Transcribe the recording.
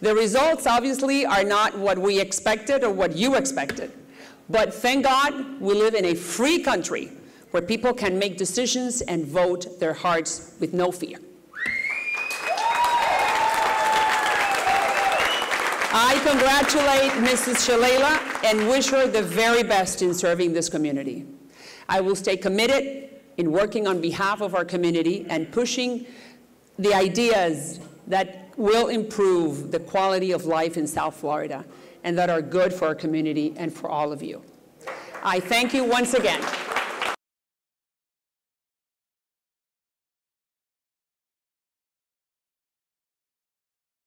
The results obviously are not what we expected or what you expected. But thank God we live in a free country where people can make decisions and vote their hearts with no fear. I congratulate Mrs. Shalala and wish her the very best in serving this community. I will stay committed in working on behalf of our community and pushing the ideas that will improve the quality of life in South Florida and that are good for our community and for all of you. I thank you once again.